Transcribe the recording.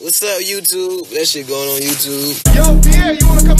What's up, YouTube? That shit going on YouTube. Yo, Pierre, you wanna come